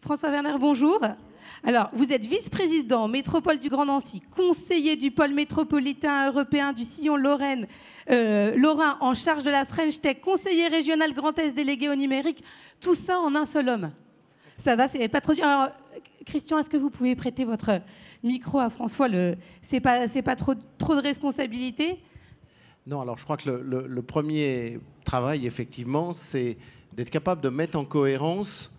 François Werner, bonjour. Alors, vous êtes vice-président métropole du Grand Nancy, conseiller du pôle métropolitain européen du Sillon-Lorraine, euh, Lorrain en charge de la French Tech, conseiller régional Grand Est délégué au numérique. Tout ça en un seul homme. Ça va, c'est pas trop dur. Alors, Christian, est-ce que vous pouvez prêter votre micro à François Le... C'est pas, trop, de responsabilité? Non, alors je crois que le premier travail, effectivement, c'est d'être capable de mettre en cohérence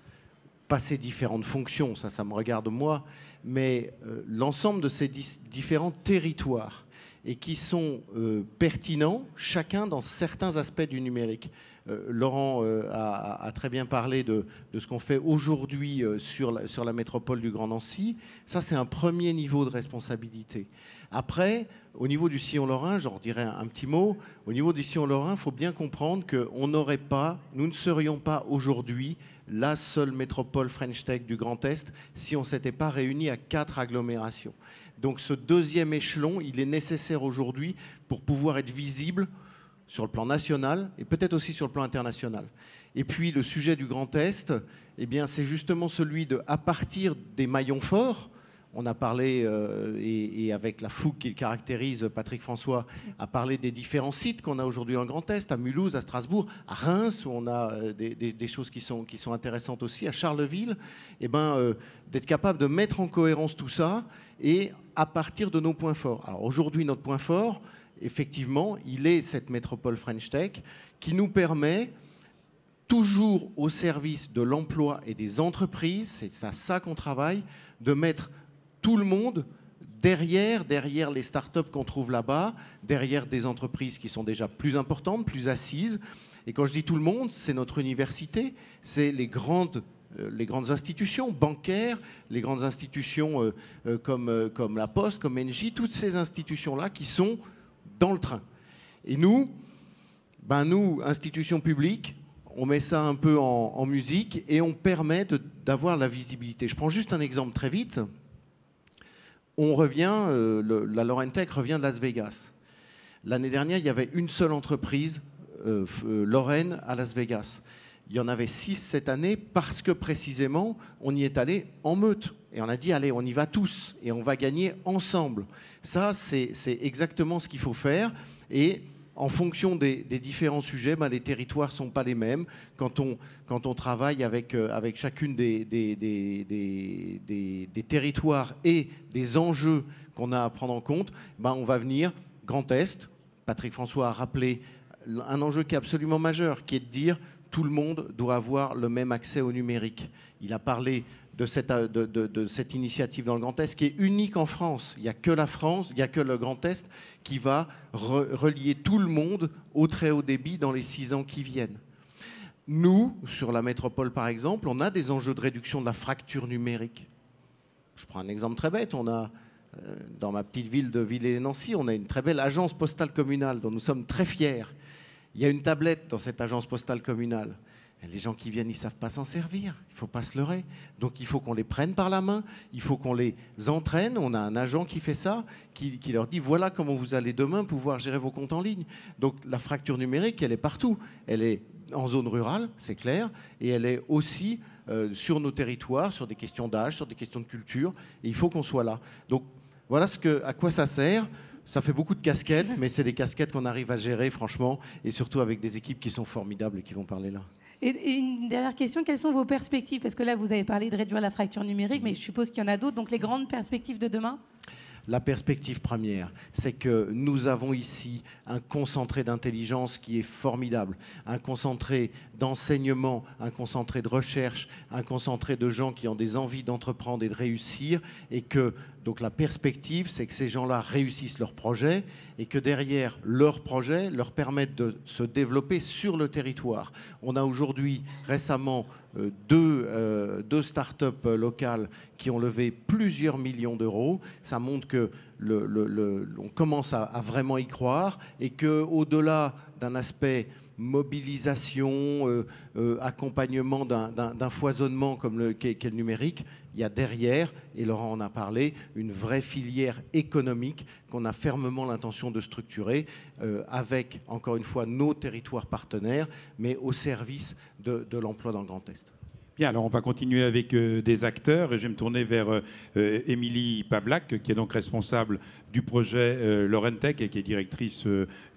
pas ces différentes fonctions, ça, ça me regarde moi, mais euh, l'ensemble de ces différents territoires et qui sont euh, pertinents, chacun dans certains aspects du numérique. Euh, Laurent a, très bien parlé de, ce qu'on fait aujourd'hui sur la, métropole du Grand Nancy. Ça, c'est un premier niveau de responsabilité. Après, au niveau du sillon lorrain, j'en dirais un, petit mot. Au niveau du sillon lorrain, il faut bien comprendre qu'on n'aurait pas, nous ne serions pas aujourd'hui la seule métropole French Tech du Grand Est si on ne s'était pas réuni à quatre agglomérations. Donc ce deuxième échelon, il est nécessaire aujourd'hui pour pouvoir être visible sur le plan national et peut-être aussi sur le plan international. Et puis le sujet du Grand Est, eh bien, c'est justement celui de, à partir des maillons forts, on a parlé, euh, et, avec la fougue qui caractérise Patrick François, a parlé des différents sites qu'on a aujourd'hui dans le Grand Est, à Mulhouse, à Strasbourg, à Reims, où on a euh, des, choses qui sont, intéressantes aussi, à Charleville, eh ben, euh, d'être capable de mettre en cohérence tout ça, et à partir de nos points forts. Alors aujourd'hui, notre point fort, effectivement, il est cette métropole French Tech, qui nous permet toujours au service de l'emploi et des entreprises, c'est ça, ça qu'on travaille, de mettre tout le monde derrière, derrière les startups qu'on trouve là-bas, derrière des entreprises qui sont déjà plus importantes, plus assises. Et quand je dis tout le monde, c'est notre université, c'est les grandes euh, les grandes institutions bancaires, les grandes institutions euh, euh, comme, comme la Poste, comme Engie, toutes ces institutions-là qui sont dans le train. Et nous, ben nous, institutions publiques, on met ça un peu en, en musique et on permet d'avoir la visibilité. Je prends juste un exemple très vite on revient, euh, la Lorraine Tech revient de Las Vegas. L'année dernière, il y avait une seule entreprise euh, euh, Lorraine à Las Vegas. Il y en avait six cette année parce que précisément, on y est allé en meute. Et on a dit, allez, on y va tous et on va gagner ensemble. Ça, c'est exactement ce qu'il faut faire. Et en fonction des, différents sujets, ben, les territoires ne sont pas les mêmes. Quand on, travaille avec, euh, chacune des, territoires et des enjeux qu'on a à prendre en compte, ben, on va venir Grand Est. Patrick François a rappelé un enjeu qui est absolument majeur, qui est de dire tout le monde doit avoir le même accès au numérique. Il a parlé de cette, de, cette, initiative dans le Grand Est qui est unique en France. Il n'y a que la France, il n'y a que le Grand Est qui va relier tout le monde au très haut débit dans les six ans qui viennent. Nous, sur la métropole par exemple, on a des enjeux de réduction de la fracture numérique. Je prends un exemple très bête. On a, euh, dans ma petite ville de Villers-Nancy, on a une très belle agence postale communale dont nous sommes très fiers. Il y a une tablette dans cette agence postale communale. Les gens qui viennent, ils ne savent pas s'en servir. Il ne faut pas se leurrer. Donc il faut qu'on les prenne par la main, il faut qu'on les entraîne. On a un agent qui fait ça, qui, leur dit voilà comment vous allez demain pouvoir gérer vos comptes en ligne. Donc la fracture numérique, elle est partout. Elle est en zone rurale, c'est clair, et elle est aussi euh, sur nos territoires, sur des questions d'âge, sur des questions de culture. Et il faut qu'on soit là. Donc voilà à quoi ça sert. Ça fait beaucoup de casquettes, mais c'est des casquettes qu'on arrive à gérer, franchement, et surtout avec des équipes qui sont formidables et qui vont parler là. Et, une dernière question, quelles sont vos perspectives? Parce que là, vous avez parlé de réduire la fracture numérique, mais je suppose qu'il y en a d'autres. Donc les grandes perspectives de demain? La perspective première, c'est que nous avons ici un concentré d'intelligence qui est formidable, un concentré d'enseignement, un concentré de recherche, un concentré de gens qui ont des envies d'entreprendre et de réussir, et que donc la perspective, c'est que ces gens-là réussissent leur projet et que derrière leur projet leur permettent de se développer sur le territoire. On a aujourd'hui récemment deux, euh, deux start-up locales qui ont levé plusieurs millions d'euros. Ça montre que on commence à, vraiment y croire et qu'au-delà d'un aspect mobilisation, euh, accompagnement d'un foisonnement comme le numérique, il y a derrière, et Laurent en a parlé, une vraie filière économique qu'on a fermement l'intention de structurer euh, avec, encore une fois, nos territoires partenaires, mais au service de, l'emploi dans le Grand Est. Alors on va continuer avec euh, des acteurs. Je vais me tourner vers euh, euh, Émilie Pavlak, qui est donc responsable du projet Lorentech et qui est directrice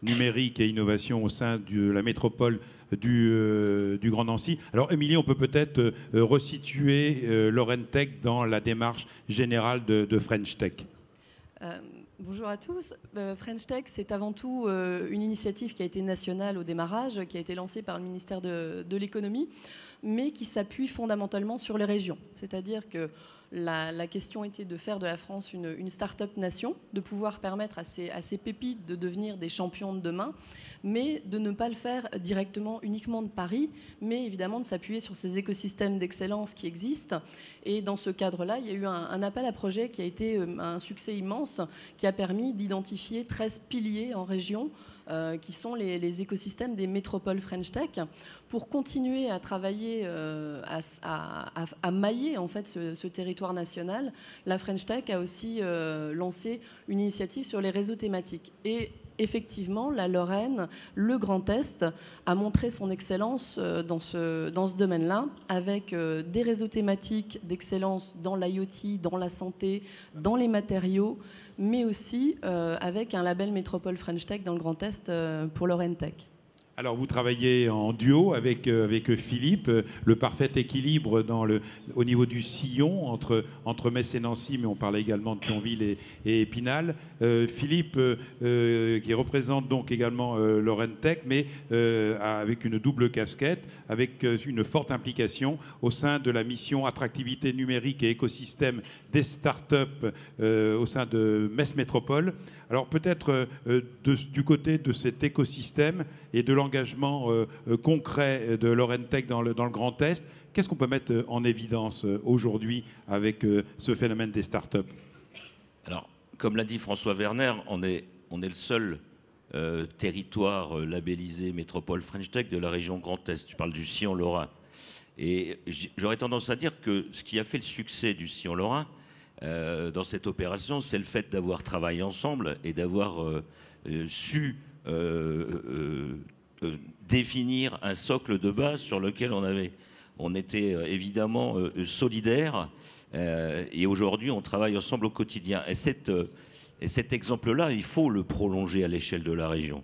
numérique et innovation au sein de la métropole du, Grand Nancy. Alors Émilie, on peut peut-être resituer Lorentech dans la démarche générale de, French Tech. Bonjour à tous. French Tech, c'est avant tout une initiative qui a été nationale au démarrage, qui a été lancée par le ministère de l'économie mais qui s'appuie fondamentalement sur les régions. C'est-à-dire que la, question était de faire de la France une, start-up nation, de pouvoir permettre à ces, pépites de devenir des champions de demain, mais de ne pas le faire directement uniquement de Paris, mais évidemment de s'appuyer sur ces écosystèmes d'excellence qui existent. Et dans ce cadre-là, il y a eu un, un, appel à projet qui a été euh, un succès immense, qui a permis d'identifier 13 piliers en région euh, qui sont les, écosystèmes des métropoles French Tech, pour continuer à travailler, euh, à, mailler en fait ce, territoire national. La French Tech a aussi euh, lancé une initiative sur les réseaux thématiques. Et effectivement, la Lorraine, le Grand Est, a montré son excellence dans ce, ce domaine-là, avec des réseaux thématiques d'excellence dans l'IoT, dans la santé, dans les matériaux, mais aussi euh, avec un label Métropole French Tech dans le Grand Est euh, pour Lorraine Tech. Alors vous travaillez en duo avec, euh, avec Philippe, euh, le parfait équilibre au niveau du sillon entre, entre Metz et Nancy, mais on parle également de Thionville et, Épinal. Euh, Philippe, qui représente donc également Lorraine Tech, mais avec une double casquette, avec une forte implication au sein de la mission attractivité numérique et écosystème des startups au sein de Metz Métropole. Alors peut-être du côté de cet écosystème et de l'engagement euh, euh, concret de Lorraine Tech dans le, dans le Grand Est. Qu'est-ce qu'on peut mettre euh, en évidence aujourd'hui avec ce phénomène des startups Alors, comme l'a dit François Werner, on est, on est le seul territoire labellisé métropole French Tech de la région Grand Est. Je parle du Sion-Lorrain. Et j'aurais tendance à dire que ce qui a fait le succès du Sion-Lorrain dans cette opération, c'est le fait d'avoir travaillé ensemble et d'avoir su euh, définir un socle de base sur lequel on avait, on était euh, évidemment euh, solidaires. et aujourd'hui, on travaille ensemble au quotidien. Et, et cet exemple-là, il faut le prolonger à l'échelle de la région.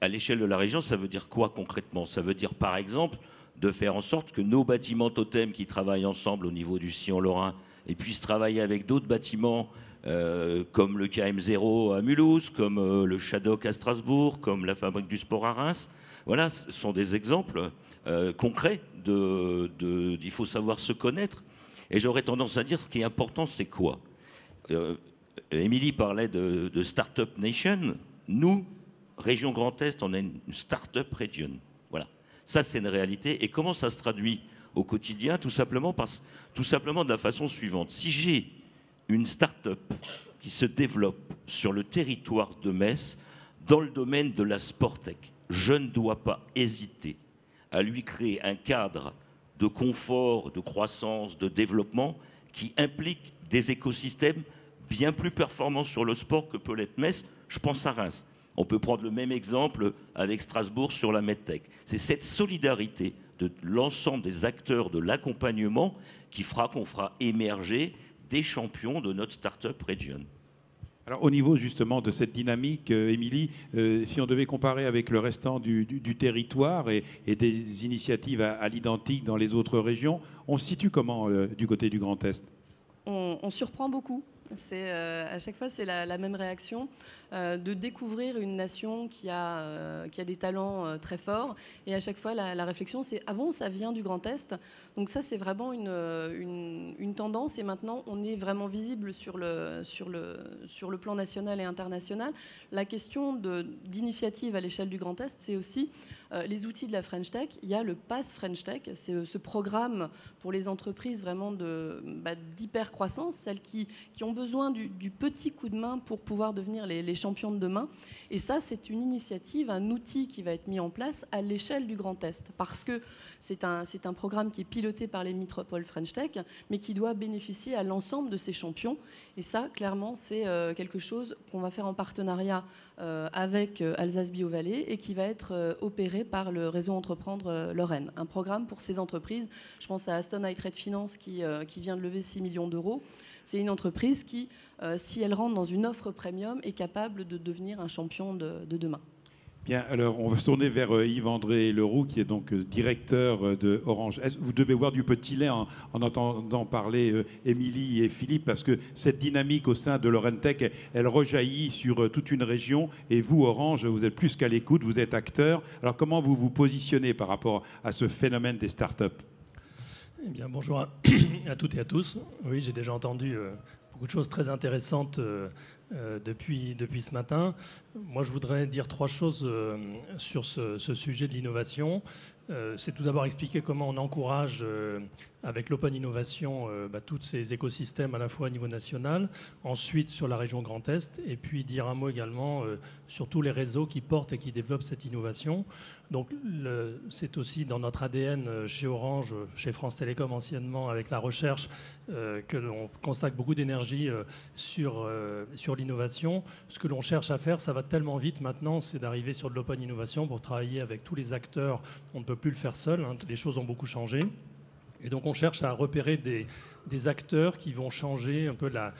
à l'échelle de la région, ça veut dire quoi concrètement? Ça veut dire, par exemple, de faire en sorte que nos bâtiments totems qui travaillent ensemble au niveau du Sillon Lorrain et puissent travailler avec d'autres bâtiments euh, comme le KM0 à Mulhouse, comme euh, le Shadok à Strasbourg, comme la Fabrique du Sport à Reims. Voilà, ce sont des exemples euh, concrets de, Il faut savoir se connaître. Et j'aurais tendance à dire ce qui est important, c'est quoi? Émilie parlait de, Startup Nation. Nous, région Grand Est, on est une Startup Region. Voilà. Ça, c'est une réalité. Et comment ça se traduit au quotidien? Tout simplement, parce, tout simplement de la façon suivante. Si j'ai une start-up qui se développe sur le territoire de Metz dans le domaine de la Sportec. Je ne dois pas hésiter à lui créer un cadre de confort, de croissance, de développement qui implique des écosystèmes bien plus performants sur le sport que peut l'être Metz. Je pense à Reims. On peut prendre le même exemple avec Strasbourg sur la MedTech. C'est cette solidarité de l'ensemble des acteurs de l'accompagnement qui fera qu'on fera émerger des champions de notre Startup Region. Alors, au niveau justement de cette dynamique, euh, Émilie, euh, si on devait comparer avec le restant du, territoire et, des initiatives à, l'identique dans les autres régions, on se situe comment euh, du côté du Grand Est? On, surprend beaucoup. C'est à chaque fois c'est la, même réaction. Euh, de découvrir une nation qui a, euh, qui a des talents euh, très forts. Et à chaque fois, la, réflexion, c'est ah bon, ça vient du Grand Est. Donc ça, c'est vraiment une, une, tendance. Et maintenant, on est vraiment visible sur le, sur le, sur le plan national et international. La question d'initiative à l'échelle du Grand Est, c'est aussi les outils de la French Tech. Il y a le Pass French Tech, c'est ce programme pour les entreprises vraiment bah, d'hyper-croissance, celles qui, qui ont besoin du, petit coup de main pour pouvoir devenir les, champions de demain. Et ça, c'est une initiative, un outil qui va être mis en place à l'échelle du Grand Est. Parce que c'est un, un programme qui est piloté par les métropoles French Tech, mais qui doit bénéficier à l'ensemble de ces champions. Et ça, clairement, c'est euh, quelque chose qu'on va faire en partenariat avec euh, Alsace Bio-Vallée et qui va être opéré par le réseau Entreprendre Lorraine. Un programme pour ces entreprises. Je pense à Aston High Trade Finance qui, qui vient de lever 6 millions d'euros. C'est une entreprise qui, si elle rentre dans une offre premium, est capable de devenir un champion de demain. Bien, alors on va se tourner vers euh, Yves-André Leroux, qui est donc euh, directeur euh, de Orange. Vous devez voir du petit lait en, entendant parler Émilie et Philippe, parce que cette dynamique au sein de Lorentech, elle rejaillit sur toute une région. Et vous, Orange, vous êtes plus qu'à l'écoute, vous êtes acteur. Alors comment vous vous positionnez par rapport à ce phénomène des startups eh bien, bonjour à, toutes et à tous. Oui, j'ai déjà entendu beaucoup de choses très intéressantes euh, depuis, ce matin. Moi, je voudrais dire trois choses euh, sur ce, sujet de l'innovation. Euh, c'est tout d'abord expliquer comment on encourage avec l'Open Innovation bah, tous ces écosystèmes à la fois au niveau national, ensuite sur la région Grand Est, et puis dire un mot également sur tous les réseaux qui portent et qui développent cette innovation. Donc c'est aussi dans notre ADN euh, chez Orange, euh, chez France Télécom anciennement, avec la recherche, euh, que l'on consacre beaucoup d'énergie sur, sur l'innovation. Ce que l'on cherche à faire, ça va tellement vite maintenant, c'est d'arriver sur de l'open innovation pour travailler avec tous les acteurs. On ne peut plus le faire seul, hein, les choses ont beaucoup changé. Et donc on cherche à repérer des, acteurs qui vont changer un peu la,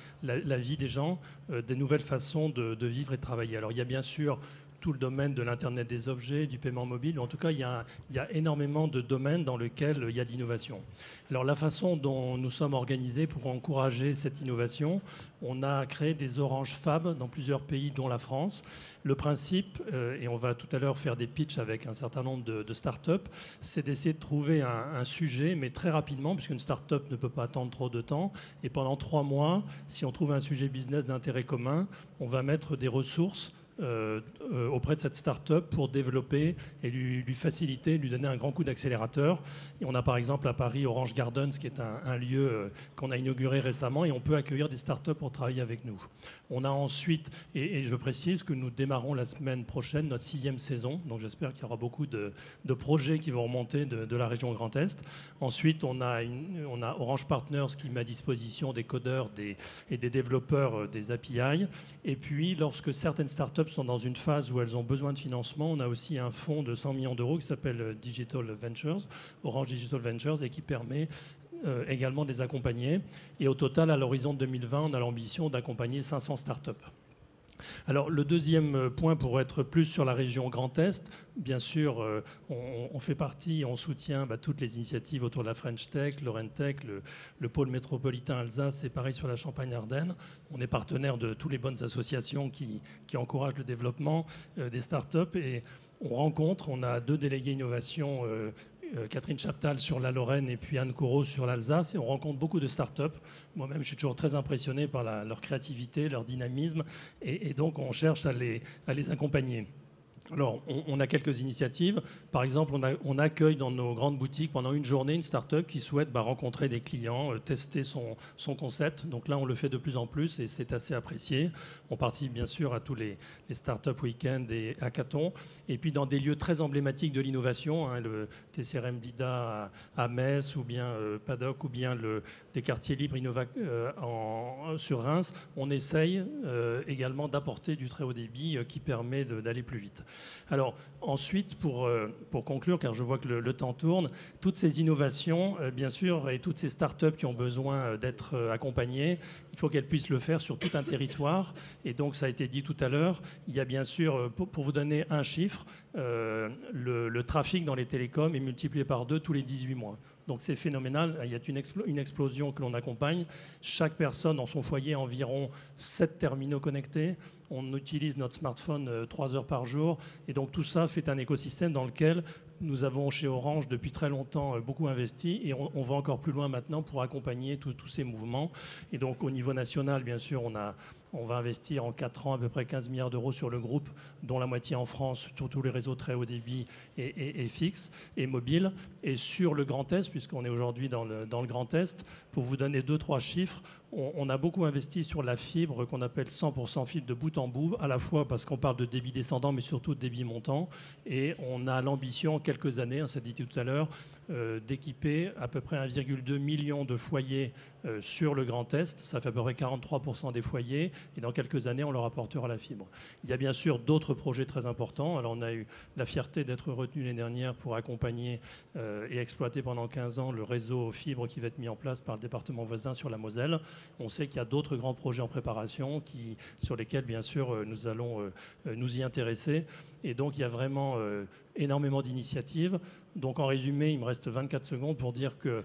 vie des gens, des nouvelles façons de, de, vivre et de travailler. Alors il y a bien sûr tout le domaine de l'Internet des objets, du paiement mobile. En tout cas, il y, a, énormément de domaines dans lesquels il y a de l'innovation. Alors la façon dont nous sommes organisés pour encourager cette innovation, on a créé des Orange Fab dans plusieurs pays, dont la France. Le principe, euh, et on va tout à l'heure faire des pitchs avec un certain nombre de, start-up, c'est d'essayer de trouver un, un, sujet, mais très rapidement, puisqu'une start-up ne peut pas attendre trop de temps. Et pendant trois mois, si on trouve un sujet business d'intérêt commun, on va mettre des ressources euh, euh, auprès de cette start-up pour développer et lui, faciliter, lui donner un grand coup d'accélérateur. On a par exemple à Paris Orange Gardens, qui est un, lieu euh, qu'on a inauguré récemment, et on peut accueillir des start-up pour travailler avec nous. On a ensuite, et, je précise que nous démarrons la semaine prochaine notre sixième saison, donc j'espère qu'il y aura beaucoup de, projets qui vont remonter de, la région Grand Est. Ensuite, on a, Orange Partners qui met à disposition des codeurs et des développeurs des API. Et puis, lorsque certaines start-up sont dans une phase où elles ont besoin de financement. On a aussi un fonds de 100 millions d'euros qui s'appelle euh, Digital Ventures, Orange Digital Ventures, et qui permet euh, également de les accompagner. Et au total, à l'horizon 2020, on a l'ambition d'accompagner 500 startups. Alors le deuxième euh, point pour être plus sur la région Grand Est, bien sûr, euh, on, fait partie, on soutient bah, toutes les initiatives autour de la French Tech, Lorentech, le, le pôle métropolitain Alsace, c'est pareil sur la Champagne-Ardenne. On est partenaire de toutes les bonnes associations qui, encouragent le développement des startups et on rencontre, on a deux délégués innovation Catherine Chaptal sur la Lorraine et puis Anne Corot sur l'Alsace. Et on rencontre beaucoup de start-up. Moi-même, je suis toujours très impressionné par leur créativité, leur dynamisme. Et, donc, on cherche à les accompagner. Alors, on, a quelques initiatives. Par exemple, on, accueille dans nos grandes boutiques pendant une journée une start-up qui souhaite bah, rencontrer des clients, euh, tester son, concept. Donc là, on le fait de plus en plus et c'est assez apprécié. On participe bien sûr à tous les, up week-ends et hackathons. Et puis dans des lieux très emblématiques de l'innovation, hein, le TCRM Lida à, Metz ou bien euh, Paddock ou bien le, des quartiers libres Innova euh, sur Reims, on essaye également d'apporter du très haut débit qui permet d'aller plus vite. Alors ensuite, pour, euh, pour conclure, car je vois que le, temps tourne, toutes ces innovations, euh, bien sûr, et toutes ces startups qui ont besoin euh, d'être accompagnées, il faut qu'elles puissent le faire sur tout un territoire. Et donc, ça a été dit tout à l'heure, il y a bien sûr, pour, vous donner un chiffre, le, trafic dans les télécoms est multiplié par deux tous les 18 mois. Donc c'est phénoménal. Il y a une, une explosion que l'on accompagne. Chaque personne dans son foyer a environ 7 terminaux connectés on utilise notre smartphone euh, trois heures par jour. Et donc tout ça fait un écosystème dans lequel nous avons chez Orange depuis très longtemps euh, beaucoup investi et on, va encore plus loin maintenant pour accompagner tous ces mouvements. Et donc au niveau national, bien sûr, on va investir en 4 ans à peu près 15 milliards d'euros sur le groupe, dont la moitié en France, sur tous les réseaux très haut débit et, et, fixes et mobiles. Et sur le Grand Est, puisqu'on est aujourd'hui dans le, dans le Grand Est, pour vous donner deux, trois chiffres, on, a beaucoup investi sur la fibre qu'on appelle 100% fibre de bout en bout, à la fois parce qu'on parle de débit descendant, mais surtout de débit montant. Et on a l'ambition, en quelques années, on s'est dit tout à l'heure, euh, d'équiper à peu près 1,2 million de foyers euh, sur le Grand Est. Ça fait à peu près 43% des foyers. Et dans quelques années, on leur apportera la fibre. Il y a bien sûr d'autres projets très importants. Alors, on a eu la fierté d'être retenu l'année dernière pour accompagner euh, et exploiter pendant 15 ans le réseau fibre qui va être mis en place par le département voisin sur la Moselle. On sait qu'il y a d'autres grands projets en préparation qui, sur lesquels, bien sûr, euh, nous allons euh, euh, nous y intéresser. Et donc, il y a vraiment énormément d'initiatives. Donc, en résumé, il me reste 24 secondes pour dire que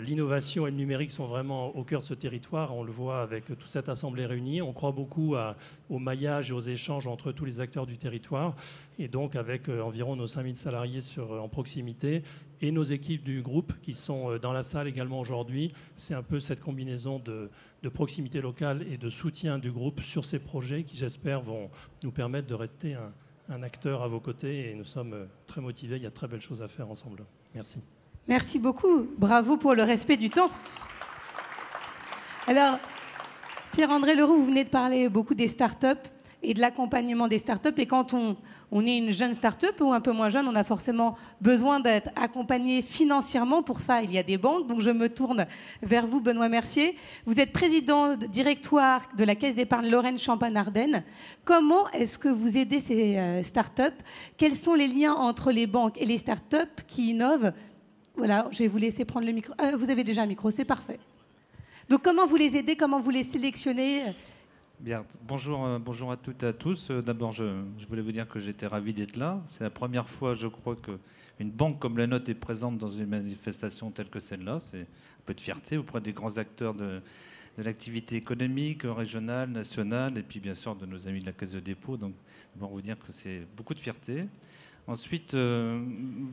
l'innovation et le numérique sont vraiment au cœur de ce territoire. On le voit avec toute cette assemblée réunie. On croit beaucoup au maillage et aux échanges entre tous les acteurs du territoire. Et donc, avec environ nos 5000 salariés sur, en proximité, et nos équipes du groupe qui sont euh, dans la salle également aujourd'hui. C'est un peu cette combinaison de, proximité locale et de soutien du groupe sur ces projets qui, j'espère, vont nous permettre de rester un, acteur à vos côtés. Et nous sommes euh, très motivés. Il y a très belles choses à faire ensemble. Merci. Merci beaucoup. Bravo pour le respect du temps. Alors, Pierre-André Leroux, vous venez de parler beaucoup des startups et de l'accompagnement des startups. Et quand on, est une jeune start-up ou un peu moins jeune, on a forcément besoin d'être accompagné financièrement. Pour ça, il y a des banques. Donc je me tourne vers vous, Benoît Mercier. Vous êtes président directoire de la Caisse d'épargne Lorraine Champagne-Ardenne. Comment est-ce que vous aidez ces euh, start-up Quels sont les liens entre les banques et les start-up qui innovent? Voilà, je vais vous laisser prendre le micro. Euh, vous avez déjà un micro, c'est parfait. Donc comment vous les aidez? Comment vous les sélectionnez? Bien, bonjour, euh, bonjour à toutes et à tous. Euh, d'abord, je, voulais vous dire que j'étais ravi d'être là. C'est la première fois, je crois, qu'une banque comme la nôtre est présente dans une manifestation telle que celle-là. C'est un peu de fierté auprès des grands acteurs de, l'activité économique, régionale, nationale, et puis bien sûr de nos amis de la Caisse de dépôt. Donc, d'abord, vous dire que c'est beaucoup de fierté. Ensuite, euh,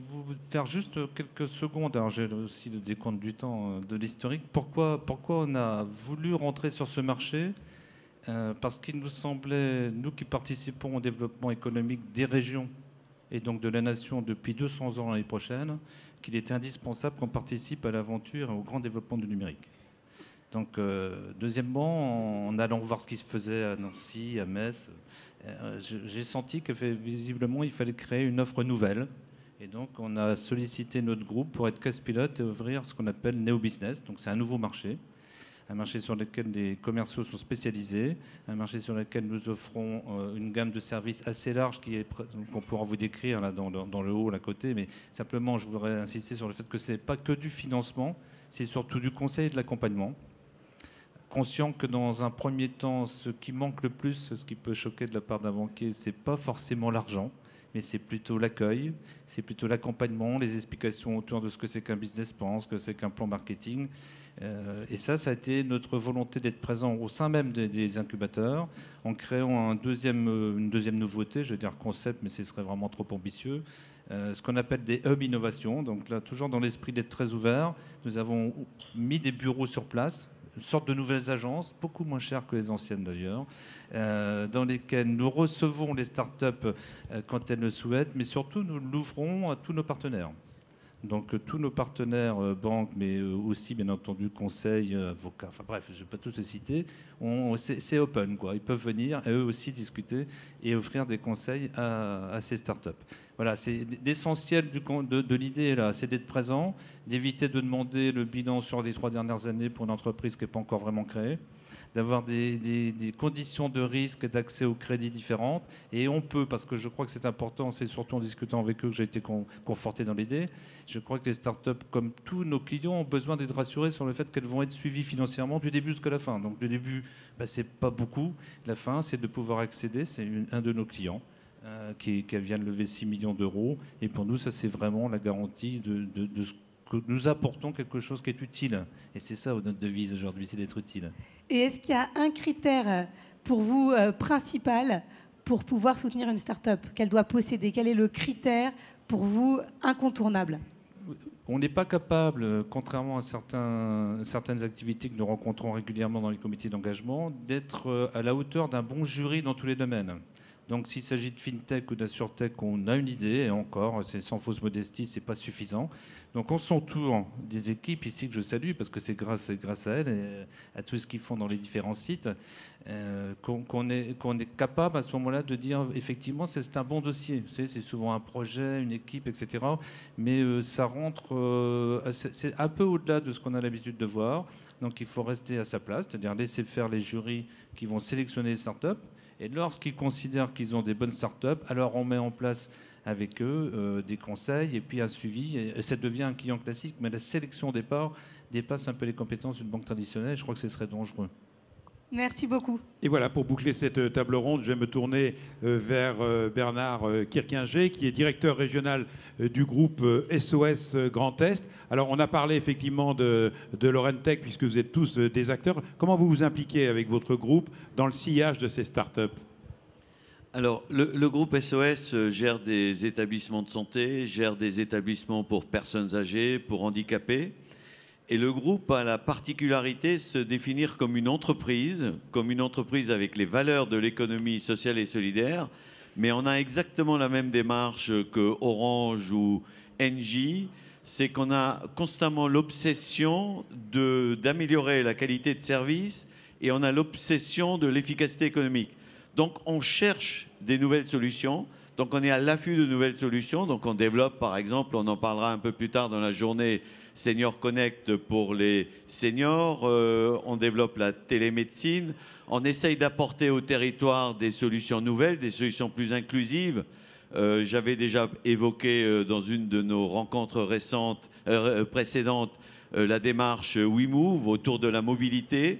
vous faire juste quelques secondes, alors j'ai aussi le décompte du temps de l'historique. Pourquoi, pourquoi on a voulu rentrer sur ce marché? Euh, parce qu'il nous semblait, nous qui participons au développement économique des régions et donc de la nation depuis 200 ans l'année prochaine, qu'il était indispensable qu'on participe à l'aventure et au grand développement du numérique. Donc, euh, deuxièmement, en allant voir ce qui se faisait à Nancy, à Metz, euh, j'ai senti que visiblement il fallait créer une offre nouvelle. Et donc, on a sollicité notre groupe pour être casse-pilote et ouvrir ce qu'on appelle Neo Business. Donc, c'est un nouveau marché un marché sur lequel des commerciaux sont spécialisés, un marché sur lequel nous offrons euh, une gamme de services assez large qu'on pourra vous décrire là, dans, le haut, à côté, mais simplement je voudrais insister sur le fait que ce n'est pas que du financement, c'est surtout du conseil et de l'accompagnement. Conscient que dans un premier temps, ce qui manque le plus, ce qui peut choquer de la part d'un banquier, c'est pas forcément l'argent, mais c'est plutôt l'accueil, c'est plutôt l'accompagnement, les explications autour de ce que c'est qu'un business plan, ce que c'est qu'un plan marketing. Euh, et ça, ça a été notre volonté d'être présent au sein même des, incubateurs, en créant euh, une deuxième nouveauté, je veux dire concept, mais ce serait vraiment trop ambitieux, euh, ce qu'on appelle des hubs innovation. Donc là, toujours dans l'esprit d'être très ouvert, nous avons mis des bureaux sur place, une sorte de nouvelles agences, beaucoup moins chères que les anciennes d'ailleurs, dans lesquelles nous recevons les startups quand elles le souhaitent, mais surtout nous l'ouvrons à tous nos partenaires. Donc euh, tous nos partenaires euh, banques, mais euh, aussi bien entendu conseils, avocats, enfin bref, je ne vais pas tous les citer, c'est open, quoi. Ils peuvent venir et eux aussi discuter et offrir des conseils à, ces startups. Voilà, c'est l'essentiel de, l'idée là, c'est d'être présent, d'éviter de demander le bilan sur les trois dernières années pour une entreprise qui n'est pas encore vraiment créée d'avoir des, conditions de risque et d'accès au crédit différentes. Et on peut, parce que je crois que c'est important, c'est surtout en discutant avec eux que j'ai été conforté dans l'idée, je crois que les startups, comme tous nos clients, ont besoin d'être rassurés sur le fait qu'elles vont être suivies financièrement du début jusqu'à la fin. Donc le début, bah, c'est pas beaucoup. La fin, c'est de pouvoir accéder. C'est un de nos clients. Euh, qui, vient de lever 6 millions d'euros. Et pour nous, ça, c'est vraiment la garantie de, de ce que nous apportons quelque chose qui est utile. Et c'est ça notre devise aujourd'hui, c'est d'être utile. Et est-ce qu'il y a un critère euh, pour vous euh, principal pour pouvoir soutenir une start-up Qu'elle doit posséder? Quel est le critère pour vous incontournable? On n'est pas capable, contrairement à certaines activités que nous rencontrons régulièrement dans les comités d'engagement, d'être à la hauteur d'un bon jury dans tous les domaines. Donc s'il s'agit de fintech ou d'assurtech, on a une idée, et encore, c'est sans fausse modestie, c'est pas suffisant. Donc on s'entoure des équipes ici que je salue, parce que c'est grâce, grâce à elles et à tout ce qu'ils font dans les différents sites, euh, qu'on est, est, capable à ce moment-là de dire effectivement c'est un bon dossier. c'est souvent un projet, une équipe, etc. Mais euh, ça rentre, euh, c'est un peu au-delà de ce qu'on a l'habitude de voir. Donc il faut rester à sa place, c'est-à-dire laisser faire les jurys qui vont sélectionner les startups et lorsqu'ils considèrent qu'ils ont des bonnes startups, alors on met en place avec eux euh, des conseils et puis un suivi. Et ça devient un client classique, mais la sélection au départ dépasse un peu les compétences d'une banque traditionnelle. Je crois que ce serait dangereux. Merci beaucoup. Et voilà, pour boucler cette euh, table ronde, je vais me tourner euh, vers euh, Bernard Kirkinger, qui est directeur régional du groupe SOS Grand Est. Alors, on a parlé effectivement de, de Lorraine Tech, puisque vous êtes tous des acteurs. Comment vous vous impliquez avec votre groupe dans le sillage de ces startups alors, le, le, groupe SOS gère des établissements de santé, gère des établissements pour personnes âgées, pour handicapés. Et le groupe a la particularité de se définir comme une entreprise, comme une entreprise avec les valeurs de l'économie sociale et solidaire, mais on a exactement la même démarche que Orange ou Engie, c'est qu'on a constamment l'obsession d'améliorer la qualité de service et on a l'obsession de l'efficacité économique. Donc on cherche des nouvelles solutions, donc on est à l'affût de nouvelles solutions, donc on développe par exemple, on en parlera un peu plus tard dans la journée, Senior Connect pour les seniors, euh, on développe la télémédecine, on essaye d'apporter au territoire des solutions nouvelles, des solutions plus inclusives. Euh, j'avais déjà évoqué euh, dans une de nos rencontres récentes, précédentes la démarche WeMove autour de la mobilité.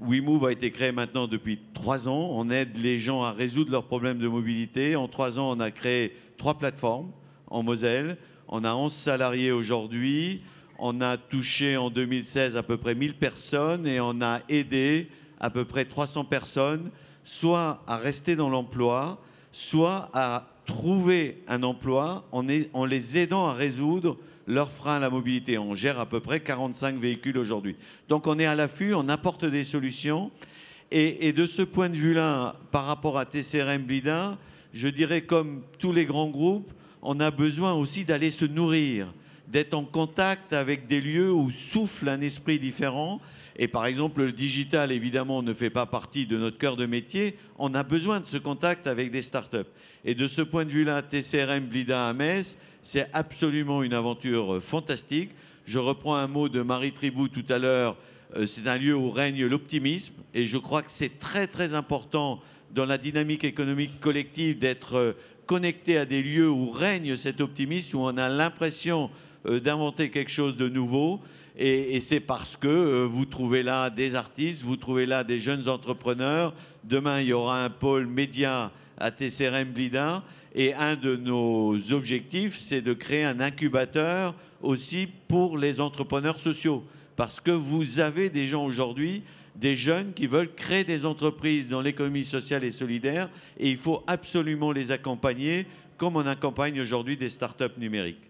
WeMove a été créé maintenant depuis trois ans. On aide les gens à résoudre leurs problèmes de mobilité. En trois ans, on a créé trois plateformes en Moselle. On a 11 salariés aujourd'hui. On a touché en 2016 à peu près 1000 personnes et on a aidé à peu près 300 personnes, soit à rester dans l'emploi, soit à trouver un emploi en, les aidant à résoudre leurs freins à la mobilité. On gère à peu près 45 véhicules aujourd'hui. Donc on est à l'affût, on apporte des solutions. Et, de ce point de vue-là, par rapport à TCRM Blida, je dirais comme tous les grands groupes, on a besoin aussi d'aller se nourrir d'être en contact avec des lieux où souffle un esprit différent. Et par exemple, le digital, évidemment, ne fait pas partie de notre cœur de métier. On a besoin de ce contact avec des startups. Et de ce point de vue-là, TCRM Blida à Metz, c'est absolument une aventure fantastique. Je reprends un mot de Marie Tribou tout à l'heure. Euh, c'est un lieu où règne l'optimisme. Et je crois que c'est très, très important dans la dynamique économique collective d'être euh, connecté à des lieux où règne cet optimisme, où on a l'impression euh, d'inventer quelque chose de nouveau. Et, c'est parce que euh, vous trouvez là des artistes, vous trouvez là des jeunes entrepreneurs. Demain, il y aura un pôle média à TCRM Blida. Et un de nos objectifs, c'est de créer un incubateur aussi pour les entrepreneurs sociaux. Parce que vous avez des gens aujourd'hui, des jeunes qui veulent créer des entreprises dans l'économie sociale et solidaire. Et il faut absolument les accompagner comme on accompagne aujourd'hui des startups numériques.